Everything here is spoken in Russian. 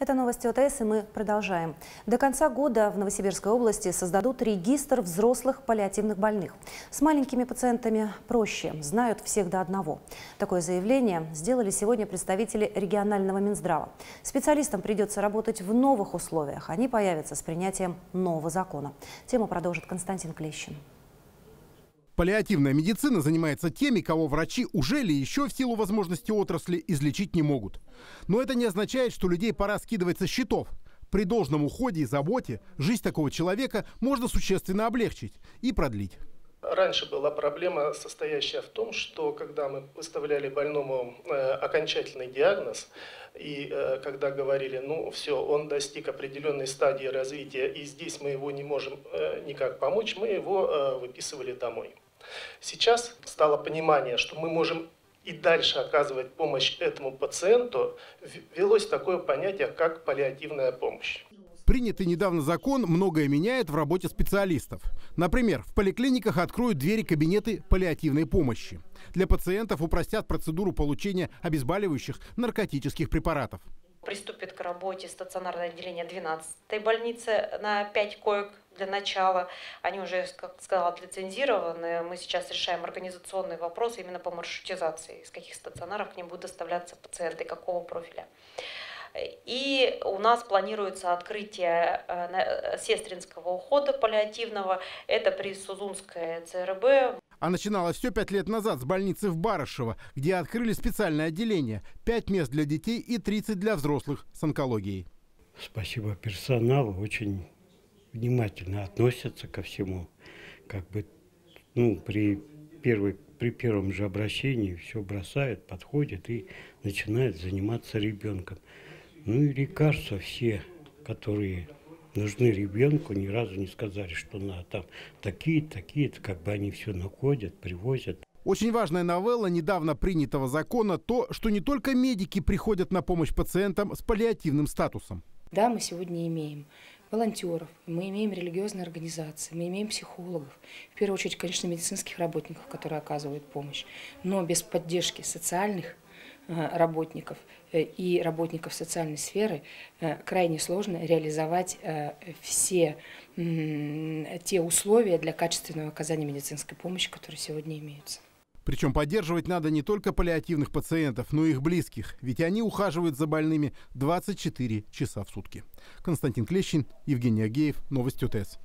Это новости ОТС, и мы продолжаем. До конца года в Новосибирской области создадут регистр взрослых паллиативных больных. С маленькими пациентами проще, знают всех до одного. Такое заявление сделали сегодня представители регионального Минздрава. Специалистам придется работать в новых условиях. Они появятся с принятием нового закона. Тему продолжит Константин Клещин. Паллиативная медицина занимается теми, кого врачи уже или еще в силу возможности отрасли излечить не могут. Но это не означает, что людей пора скидывать со счетов. При должном уходе и заботе жизнь такого человека можно существенно облегчить и продлить. Раньше была проблема, состоящая в том, что когда мы выставляли больному э, окончательный диагноз, и э, когда говорили, ну все, он достиг определенной стадии развития, и здесь мы его не можем э, никак помочь, мы его э, выписывали домой. Сейчас стало понимание, что мы можем и дальше оказывать помощь этому пациенту, велось такое понятие, как паллиативная помощь. Принятый недавно закон многое меняет в работе специалистов. Например, в поликлиниках откроют двери кабинеты паллиативной помощи. Для пациентов упростят процедуру получения обезболивающих наркотических препаратов приступит к работе стационарное отделение 12-й больницы на 5 коек для начала. Они уже, как сказала, отлицензированы. Мы сейчас решаем организационные вопросы именно по маршрутизации, из каких стационаров к ним будут доставляться пациенты, какого профиля. И у нас планируется открытие э, сестринского ухода паллиативного. Это при Сузунской ЦРБ а начиналось все пять лет назад с больницы в Барышево, где открыли специальное отделение. Пять мест для детей и 30 для взрослых с онкологией. Спасибо персоналу, очень внимательно относятся ко всему. Как бы, ну, при, первой, при первом же обращении все бросают, подходят и начинают заниматься ребенком. Ну и лекарства все, которые нужны ребенку, ни разу не сказали, что на там такие, такие, как бы они все находят, привозят. Очень важная новелла недавно принятого закона то, что не только медики приходят на помощь пациентам с паллиативным статусом. Да, мы сегодня имеем волонтеров, мы имеем религиозные организации, мы имеем психологов, в первую очередь, конечно, медицинских работников, которые оказывают помощь, но без поддержки социальных работников э, и работников социальной сферы э, крайне сложно реализовать все те условия для качественного оказания медицинской помощи, которые сегодня имеются. Причем поддерживать надо не только паллиативных пациентов, но и их близких, ведь они ухаживают за больными 24 часа в сутки. Константин Клещин, Евгений Агеев, Новости УТС.